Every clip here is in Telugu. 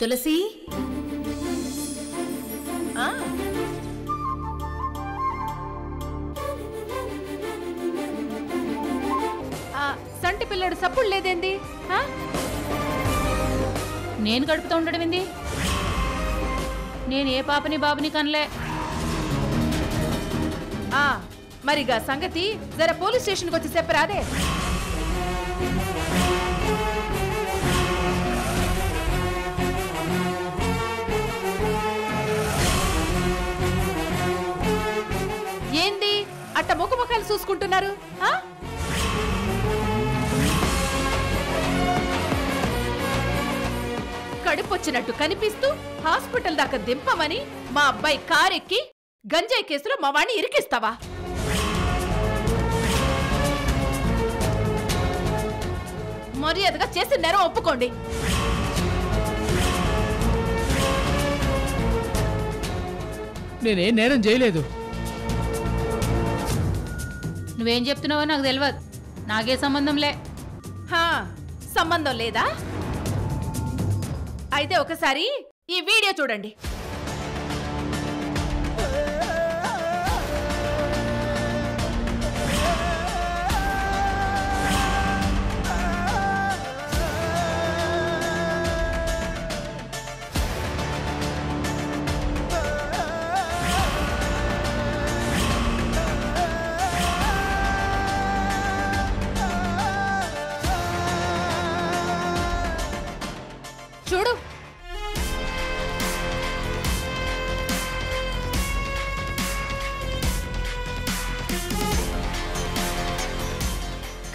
తులసి? ఆ, సంటి పిల్లడు సప్పుడు లేదేంది? నేను గడుపుతూ ఉండడం ఏంది? నేను ఏ పాపని బాబుని కనలే. ఆ, మరిగా సంగతి జర పోలీస్ స్టేషన్కి వచ్చి చెప్పరాదే. అనుకుంటున్నారు కడుపొచ్చినట్టు కనిపిస్తూ హాస్పిటల్ దాకా దింపమని మా అబ్బాయి కారెక్కి గంజాయి కేసులో మా వాణ్ణి ఇరికిస్తావా? మర్యాదగా చేసిన నేరం ఒప్పుకోండి. నేనేం నేరం చేయలేదు. నువ్వేం చెప్తున్నావో నాకు తెలియదు నాకే సంబంధం లే. హా సంబంధం లేదా? అయితే ఒకసారి ఈ వీడియో చూడండి.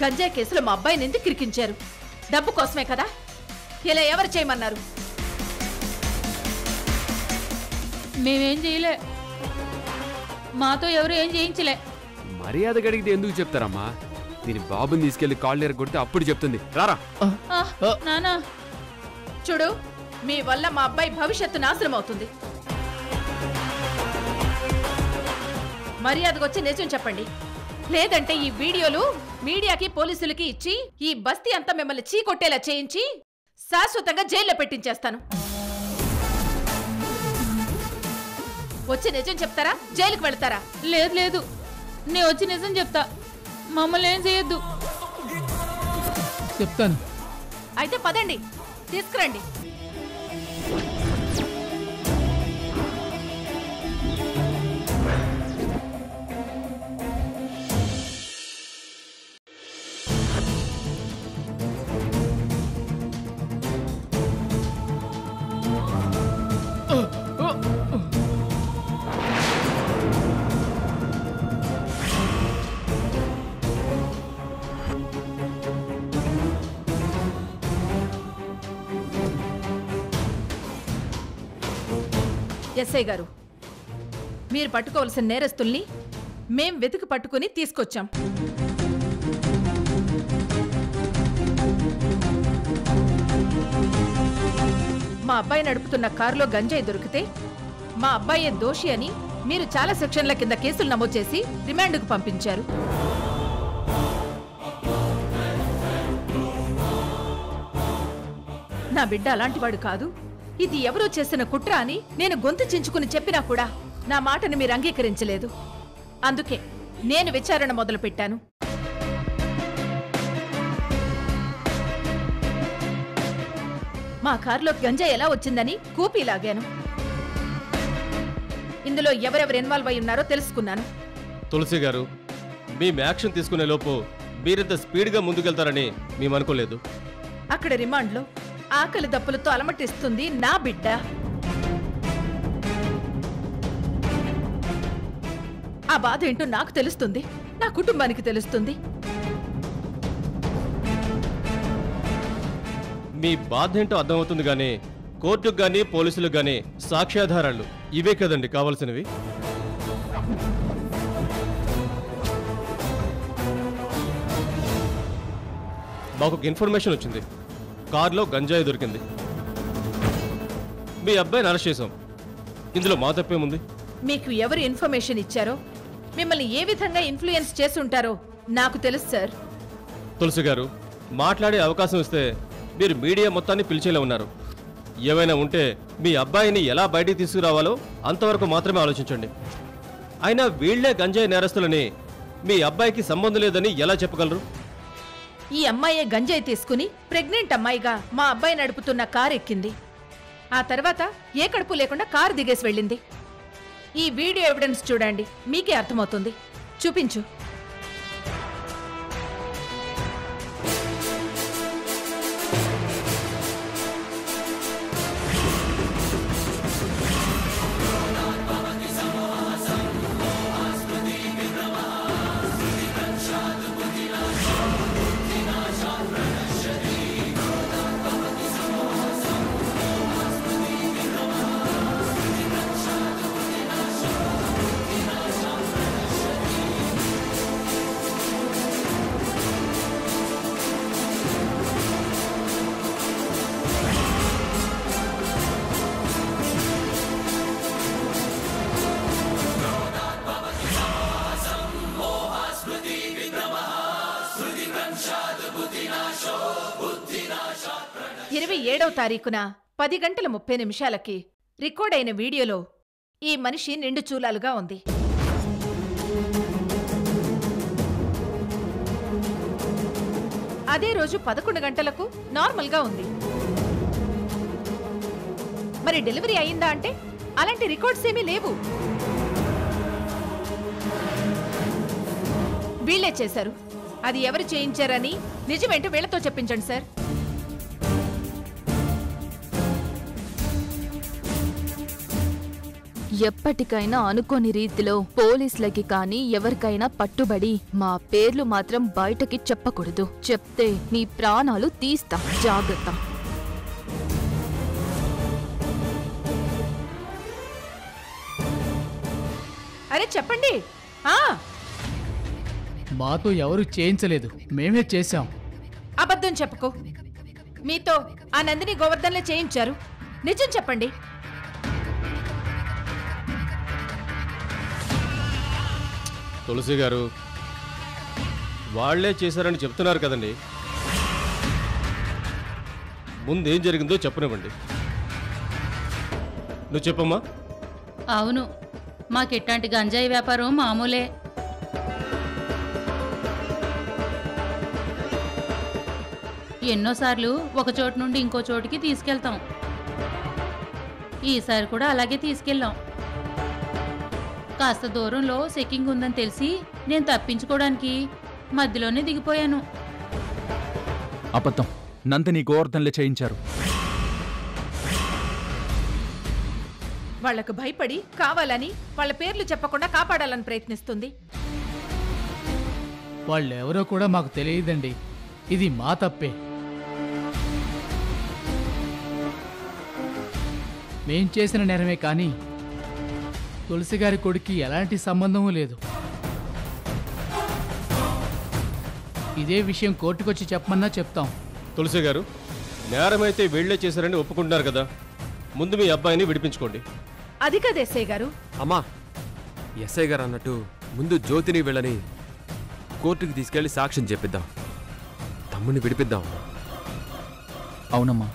గంజాయి కేసులో మా అబ్బాయిని ఎందుకు కిరికించారు డబ్బు కోసమే కదా? ఇలా ఎవరు చేయమన్నారు? మేమేం చేయలే. మాతో ఎవరు ఏం చేయించలే. మర్యాద గడిగితే ఎందుకు చెప్తారమ్మా? దీని బాబుని తీసుకెళ్ళి కాళ్ళు కొడితే అప్పుడు చెప్తుంది. రారా. నానా. చూడు మీ వల్ల మా అబ్బాయి భవిష్యత్తు నాశనం అవుతుంది. మర్యాదకు వచ్చి నిజం చెప్పండి. లేదంటే ఈ వీడియోలు మీడియాకి పోలీసులకి ఇచ్చి ఈ బస్తీ అంతా మిమ్మల్ని చీకొట్టేలా చేయించి శాశ్వతంగా జైల్లో పెట్టించేస్తాను. వచ్చి నిజం చెప్తారా? జైలుకు వెళ్తారా? లేదు లేదు. నేను వచ్చి నిజం చెప్తా. మమ్మల్ని ఏం చేయొద్దు. చెప్తాను. అయితే పదండి తీసుకురండి. ఎస్ఐ గారు మీరు పట్టుకోవలసిన నేరస్తుల్ని మేం వెతికి పట్టుకుని తీసుకొచ్చాం. మా అబ్బాయి నడుపుతున్న కారులో గంజాయి దొరికితే మా అబ్బాయే దోషి అని మీరు చాలా సెక్షన్ల కింద కేసులు నమోదు చేసి రిమాండ్కు పంపించారు. నా బిడ్డ అలాంటివాడు కాదు. ఇది ఎవరో చేసిన కుట్ర అని నేను గొంతు చించుకుని చెప్పినా కూడా నా మాటని మీరు అంగీకరించలేదు. అందుకే నేను విచారణ మొదలుపెట్టాను. మా కారులో గంజా ఎలా వచ్చిందని కూపీ లాగాను. ఇందులో ఎవరెవరు ఇన్వాల్వ్ అయి ఉన్నారో తెలుసుకున్నాను. తులసి గారు మేము యాక్షన్ తీసుకునే లోపు మీరింత స్పీడ్గా ముందుకెళ్తారని మేము అనుకోలేదు అక్కడ రిమాండ్లో ఆకలి దప్పులతో అలమటిస్తుంది నా బిడ్డ. ఆ బాధ ఏంటో నాకు తెలుస్తుంది నా కుటుంబానికి తెలుస్తుంది. మీ బాధ ఏంటో అర్థమవుతుంది కానీ కోర్టుకు కానీ పోలీసులకు కానీ సాక్ష్యాధారాలు ఇవే కదండి కావాల్సినవి? మాకు ఒక ఇన్ఫర్మేషన్ వచ్చింది. కారులో గంజాయి దొరికింది. మీ అబ్బాయిని అరెస్ట్ చేశాం. ఇందులో మా తప్పేముంది? మీకు ఎవరు ఇన్ఫర్మేషన్ ఇచ్చారో మిమ్మల్ని ఏ విధంగా ఇన్ఫ్లుయెన్స్ చేసుంటారో నాకు తెలుసు సార్. తులసి గారు మాట్లాడే అవకాశం ఇస్తే మీరు మీడియా మొత్తాన్ని పిలిచేలా ఉన్నారు. ఏమైనా ఉంటే మీ అబ్బాయిని ఎలా బయటికి తీసుకురావాలో అంతవరకు మాత్రమే ఆలోచించండి. అయినా వీళ్ళే గంజాయి నేరస్తులని మీ అబ్బాయికి సంబంధం లేదని ఎలా చెప్పగలరు? ఈ అమ్మాయే గంజాయి తీసుకుని ప్రెగ్నెంట్ అమ్మాయిగా మా అబ్బాయి నడుపుతున్న కారు ఎక్కింది. ఆ తర్వాత ఏ కడుపు లేకుండా కారు దిగేసి వెళ్ళింది. ఈ వీడియో ఎవిడెన్స్ చూడండి మీకే అర్థమవుతుంది. చూపించు. తారీఖున పది గంటల ముప్పై నిమిషాలకి రికార్డ్ అయిన వీడియోలో ఈ మనిషి నిండు చూలాలుగా ఉంది. అదే రోజు పదకొండు గంటలకు నార్మల్గా ఉంది. మరి డెలివరీ అయిందా అంటే అలాంటి రికార్డ్స్ ఏమీ లేవు. వీళ్ళే చేశారు. అది ఎవరు చేయించారని నిజమేంటో వీళ్ళతో చెప్పించండి సార్. ఎప్పటికైనా అనుకోని రీతిలో పోలీసులకి కానీ ఎవరికైనా పట్టుబడి మా పేర్లు మాత్రం బయటకి చెప్పకూడదు. చెప్తే నీ ప్రాణాలు తీస్తా. జాగ్రత్త. అరే చెప్పండి. ఆ. మాతో ఎవరు చేయించలేదు. మేమే చేశాం. అబద్ధం చెప్పుకో. మీతో ఆ నందిని గోవర్ధన్లే చేయించారు. నిజం చెప్పండి. తులసి గారు వాళ్ళే చేశారని చెప్తున్నారు కదండి. ముందేం జరిగిందో చెప్పనివ్వండి. నువ్వు చెప్పమ్మా. అవును మాకెట్టాంటి గంజాయి వ్యాపారం మామూలే. ఎన్నోసార్లు ఒక చోటు నుండి ఇంకో చోటికి తీసుకెళ్తాం. ఈసారి కూడా అలాగే తీసుకెళ్ళాం. కాస్త దూరంలో చెక్కింగ్ ఉందని తెలిసి నేను తప్పించుకోవడానికి మధ్యలోనే దిగిపోయాను. అబద్ధం. నందిని గోవర్ధన్లే చేయించారు. వాళ్ళకు భయపడి కావాలని వాళ్ళ పేర్లు చెప్పకుండా కాపాడాలని ప్రయత్నిస్తుంది. వాళ్ళెవరో కూడా మాకు తెలియదండి. ఇది మా తప్పే. మేం చేసిన నేరమే కానీ తులసి గారి కొడుక్కి ఎలాంటి సంబంధమూ లేదు. ఇదే విషయం కోర్టుకొచ్చి చెప్పమన్నా చెప్తాం. తులసి గారు నేరమైతే వీళ్ళే చేశారని ఒప్పుకుంటున్నారు కదా. ముందు మీ అబ్బాయిని విడిపించుకోండి. అది కదే ఎస్ఐ గారు. అమ్మా ఎస్ఐ గారు అన్నట్టు ముందు జ్యోతిని వెళ్ళని కోర్టుకి తీసుకెళ్ళి సాక్ష్యం చెప్పిద్దాం. తమ్ముని విడిపిద్దాం. అవునమ్మా.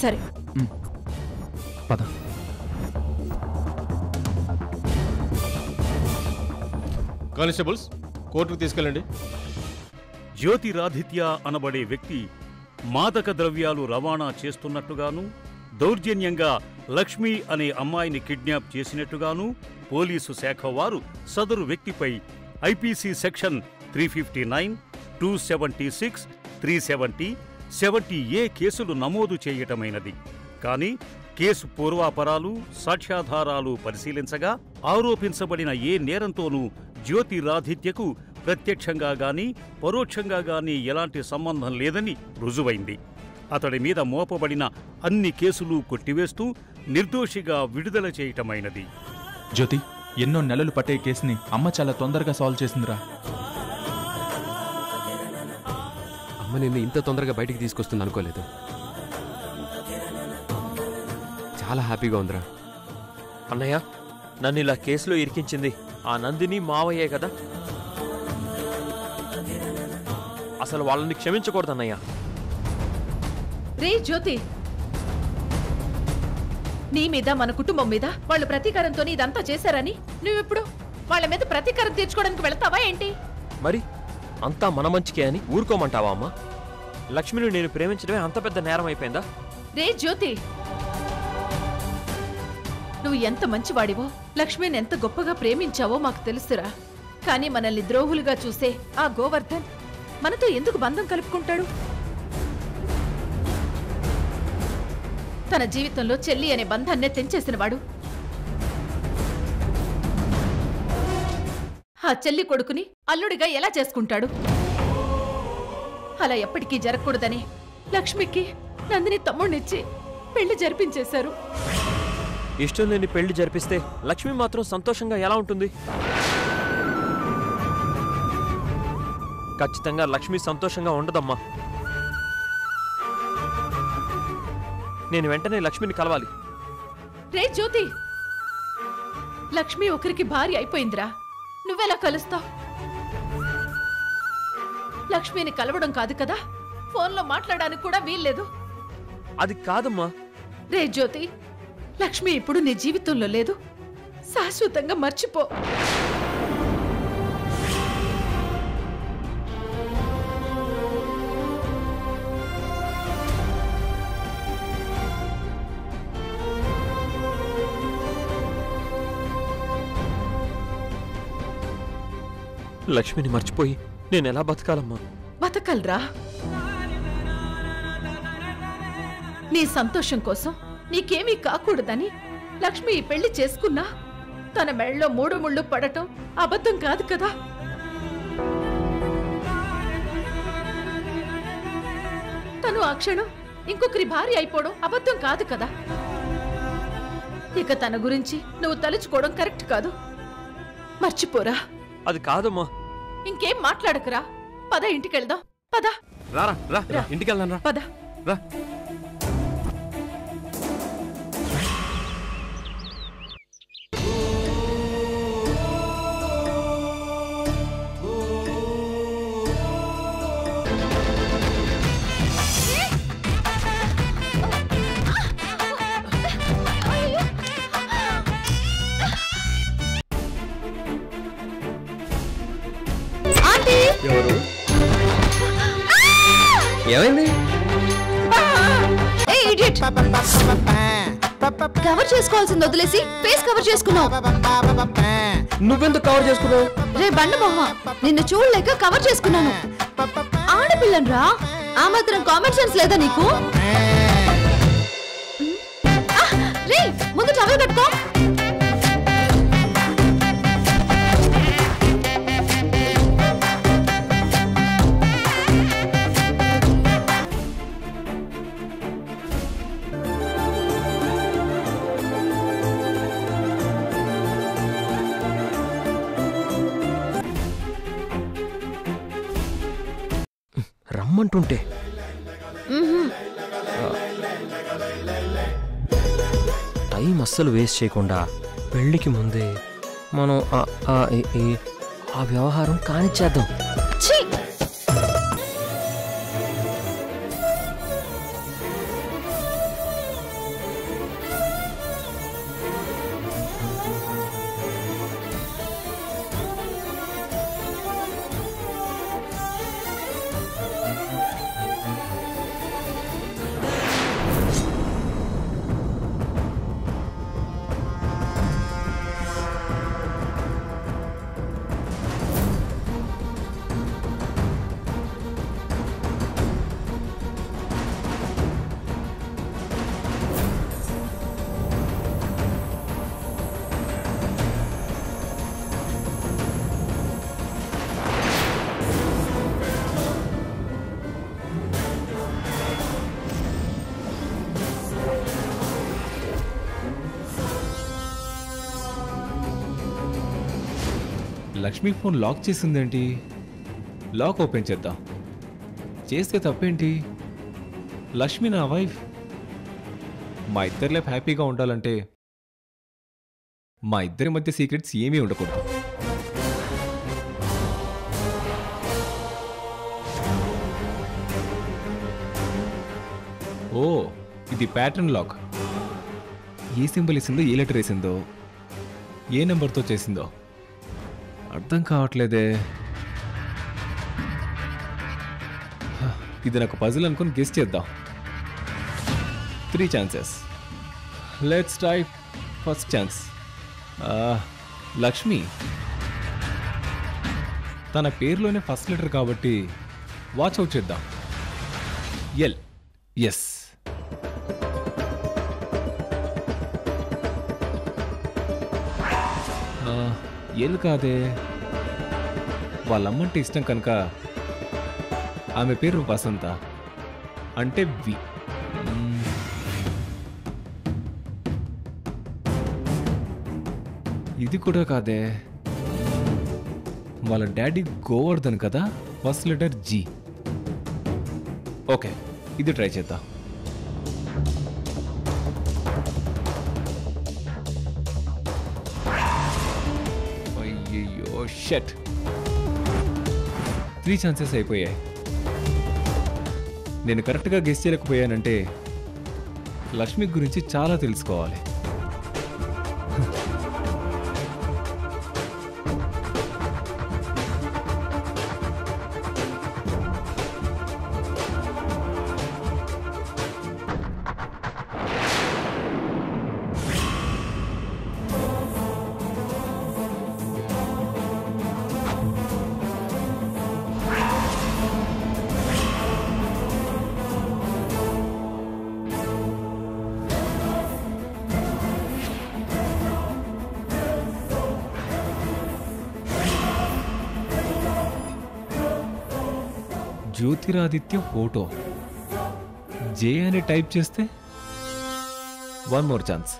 సరే. పద. కానిస్టేబుల్స్ కోర్టుకు తీసుకెళ్ళండి. జ్యోతిరాధిత్య అనబడే వ్యక్తి మాదక ద్రవ్యాలు రవాణా చేస్తున్నట్టుగాను దౌర్జన్యంగా లక్ష్మి అనే అమ్మాయిని కిడ్నాప్ చేసినట్టుగాను పోలీసు శాఖ వారు సదరు వ్యక్తిపై IPC section three fifty nine two seventy six three seventy seventy A కేసులు నమోదు చేయటమైనది. కానీ కేసు పూర్వాపరాలు సాక్ష్యాధారాలు పరిశీలించగా ఆరోపించబడిన ఏ నేరంతోనూ జ్యోతిరాధిత్యకు ప్రత్యక్షంగా గాని పరోక్షంగా గాని ఎలాంటి సంబంధం లేదని రుజువైంది. అతడి మీద మోపబడిన అన్ని కేసులు కొట్టివేస్తూ నిర్దోషిగా విడుదల చేయటమైనది. జ్యోతి ఎన్నో నెలలు పట్టే కేసుని అమ్మ చాలా తొందరగా సాల్వ్ చేసిందిరా. అమ్మ నిన్ను ఇంత తొందరగా బయటికి తీసుకొస్తుంది అనుకోలేదు. చాలా హ్యాపీగా ఉందిరా. అన్నయ్య నన్ను ఇలా కేసులో ఇరికించింది ఆ నందిని మావయ్యే కదా? అసలు వాళ్ళని క్షమించకూడదన్నయ్య రే జ్యోతి! నీ మీద మన కుటుంబం మీద వాళ్ళు ప్రతీకారంతో ఇదంతా చేశారని నువ్విప్పుడు వాళ్ళ మీద ప్రతీకారం తీర్చుకోవడానికి వెళ్తావా ఏంటి? మరి అంతా మన మంచికే అని ఊరుకోమంటావా అమ్మా? లక్ష్మిని నేను ప్రేమించడమే అంత పెద్ద నేరం అయిపోయిందా? రే జ్యోతి! నువ్వు ఎంత మంచివాడివో లక్ష్మిని ఎంత గొప్పగా ప్రేమించావో మాకు తెలుసురా. కానీ మనల్ని ద్రోహులుగా చూసే ఆ గోవర్ధన్ మనతో ఎందుకు బంధం కలుపుకుంటాడు? తన జీవితంలో చెల్లి అనే బంధాన్నే తెంచేసినవాడు ఆ చెల్లి కొడుకుని అల్లుడిగా ఎలా చేసుకుంటాడు? అలా ఎప్పటికీ జరగకూడదని లక్ష్మికి నందిని తమ్ముడినిచ్చి పెళ్ళి జరిపించేశారు. ఇష్టం లేని పెళ్ళి జరిపిస్తే లక్ష్మి మాత్రం సంతోషంగా ఎలా ఉంటుంది? ఖచ్చితంగా లక్ష్మి సంతోషంగా ఉండదమ్మా. నేను వెంటనే లక్ష్మిని కలవాలి. రే జ్యోతి! లక్ష్మి ఒకరికి భార్య అయిపోయిందిరా. నువ్వెలా కలుస్తావు? లక్ష్మిని కలవడం కాదు కదా? ఫోన్లో మాట్లాడడానికి కూడా వీల్లేదు. అది కాదమ్మా. రే జ్యోతి లక్ష్మి ఇప్పుడు నీ జీవితంలో లేదు. శాశ్వతంగా మర్చిపో. లక్ష్మిని మర్చిపోయి నేను ఎలా బతకాలమ్మా? బతకల్రా. నీ సంతోషం కోసం నీకేమీ కాకూడదని లక్ష్మి ఈ పెళ్ళి చేసుకున్నా. తన మెళ్ళలో మూడు ముళ్ళు పడటం అబద్ధం కాదు కదా. తను ఆ క్షణం ఇంకొకరి భార్య అయిపోవడం అబద్ధం కాదు కదా. ఇక తన గురించి నువ్వు తలుచుకోవడం కరెక్ట్ కాదు. మర్చిపోరా. అది కాదమ్మా. ఇంకేం మాట్లాడకురా. పద ఇంటికెళ్దాం. పద. రారా రా రా ఇంటికి వెళ్దాం రా. పద. రా. ఎవరు? ఏమైంది? కవర్ చేసుకోవాల్సింది వదిలేసి ఫేస్ కవర్ చేసుకున్నావు. నువ్వెందుకు కవర్ చేసుకున్నావు? రే బండ మొహ. నిన్ను చూడలేక కవర్ చేసుకున్నాను. ఆడపిల్లని రా. ఆ మాత్రం కామన్ సెన్స్ లేదా నీకు? రే ముందు టవల్ కట్టుకో. రమ్మంటుంటే టైం అస్సలు వేస్ట్ చేయకుండా పెళ్ళికి ముందే మనం ఆ వ్యవహారం కానిచ్చేద్దాం. లక్ష్మి ఫోన్ లాక్ చేసిందేంటి? లాక్ ఓపెన్ చేద్దాం. చేస్తే తప్పేంటి? లక్ష్మి నా వైఫ్. మా ఇద్దరి లైఫ్ హ్యాపీగా ఉండాలంటే మా ఇద్దరి మధ్య సీక్రెట్స్ ఏమీ ఉండకూడదు. ఓ ఇది ప్యాటర్న్ లాక్. ఏ సింబల్ వేసిందో ఏ లెటర్ వేసిందో ఏ నెంబర్తో చేసిందో. అర్థం కావట్లేదే. ఇది నాకు పజిల్ అనుకుని గెస్ట్ చేద్దాం. Three chances let's try first chance Lakshmi. తన పేరులోనే ఫస్ట్ లెటర్ కాబట్టి వాచ్ అవుట్ చేద్దాం. ఎల్ ఎస్ ఎల్ కాదే. వాళ్ళమ్మంటే ఇష్టం కనుక ఆమె పేరు వసంత. అంటే వి. ఇది కూడా కాదే. వాళ్ళ డాడీ గోవర్ధన్ కదా? First letter G. ఓకే ఇది ట్రై చేద్దాం. షెట్ త్రీ ఛాన్సెస్ అయిపోయాయి. నేను కరెక్ట్గా గెస్ చేయలేకపోయానంటే లక్ష్మి గురించి చాలా తెలుసుకోవాలి. జ్యోతిరాదిత్య ఫోటో. జే అని టైప్ చేస్తే? One more chance.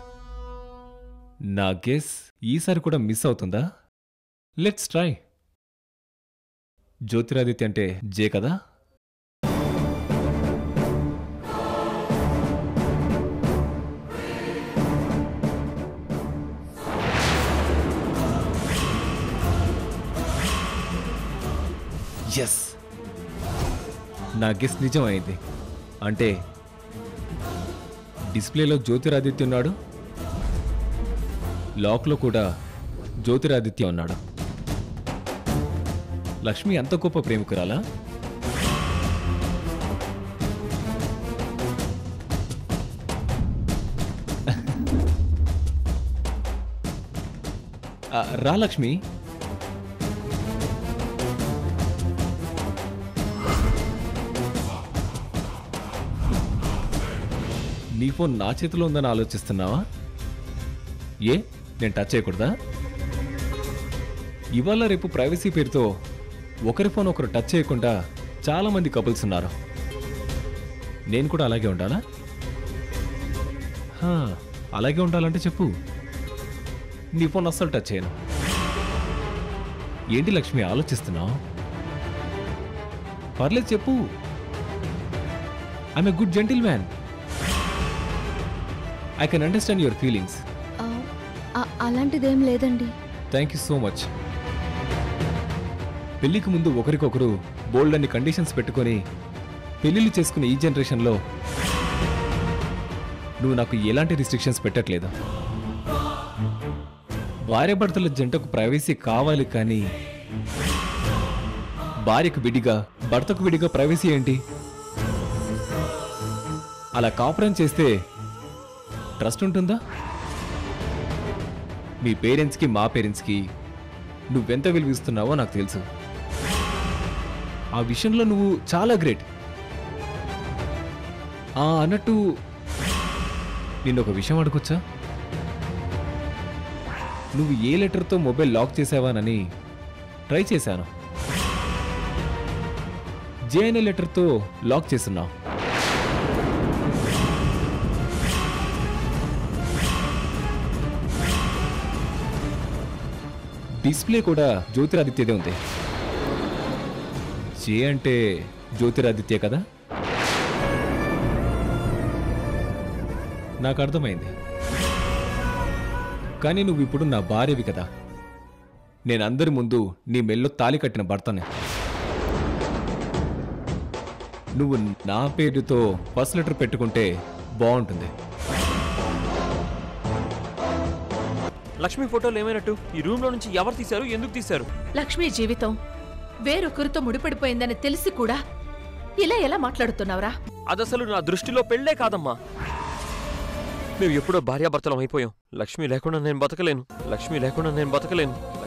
నా గెస్ ఈసారి కూడా మిస్ అవుతుందా? Let's try. జ్యోతిరాదిత్య అంటే జే కదా? ఎస్ నా గెస్ నిజమైంది. అంటే డిస్ప్లేలో జ్యోతిరాదిత్య ఉన్నాడు లాక్లో కూడా జ్యోతిరాదిత్య ఉన్నాడు. లక్ష్మి అంత గొప్ప ప్రేమికురాలా? రా లక్ష్మి. నీ ఫోన్ నా చేతిలో ఉందని ఆలోచిస్తున్నావా? ఏ? నేను టచ్ చేయకూడదా? ఇవాళ రేపు ప్రైవసీ పేరుతో ఒకరి ఫోన్ ఒకరు టచ్ చేయకుండా చాలా మంది కపుల్స్ ఉన్నారు. నేను కూడా అలాగే ఉండాలా? అలాగే ఉండాలంటే చెప్పు. నీ ఫోన్ అస్సలు టచ్ చేయను. ఏంటి లక్ష్మి ఆలోచిస్తున్నావు? పర్లేదు చెప్పు. I'm a good gentleman I can understand your feelings అలాంటిదేం లేదండి. థ్యాంక్ యూ సో మచ్ పెళ్ళికి ముందు ఒకరికొకరు బోల్డ్ అన్ని కండిషన్స్ పెట్టుకొని పెళ్ళిళ్ళు చేసుకునే ఈ జనరేషన్లో నువ్వు నాకు ఎలాంటి రిస్ట్రిక్షన్స్ పెట్టట్లేదు. భార్యాభర్తల జంటకు ప్రైవసీ కావాలి కానీ భార్యకు విడిగా భర్తకు విడిగా ప్రైవసీ ఏంటి? అలా కాపురం చేస్తే ట్రస్ట్ ఉంటుందా? మీ పేరెంట్స్కి మా పేరెంట్స్కి నువ్వెంత విలువిస్తున్నావో నాకు తెలుసు. ఆ విషయంలో నువ్వు చాలా గ్రేట్. ఆ అన్నట్టు నిన్ను ఒక విషయం అడగొచ్చా? నువ్వు ఏ లెటర్తో మొబైల్ లాక్ చేసావానని ట్రై చేశాను. జేఎన్ఏ లెటర్తో లాక్ చేస్తున్నావు. డిస్ప్లే కూడా జ్యోతిరాదిత్యదే ఉంది. జే అంటే జ్యోతిరాదిత్య కదా? నాకు అర్థమైంది. కానీ నువ్వు ఇప్పుడు నా భార్యవి కదా. నేను అందరి ముందు నీ మెల్లో తాలి కట్టిన భర్తనే. నువ్వు నా పేరుతో ఫస్ట్ లెటర్ పెట్టుకుంటే బాగుంటుంది. లక్ష్మి ఫోటోలు ఏమైనట్టు? ఈ రూమ్లో నుంచి ఎవరు తీశారు? ఎందుకు తీశారు? లక్ష్మి జీవితం వేరొకరితో ముడిపడిపోయిందని తెలిసి కూడా ఇలా ఎలా మాట్లాడుతున్నావురా? అదసలు నా దృష్టిలో పెళ్ళే కాదమ్మా. మేము ఎప్పుడో భార్యాభర్తలం అయిపోయాం. లక్ష్మి లేకుండా నేను బతకలేను. లక్ష్మి లేకుండా నేను బతకలేను.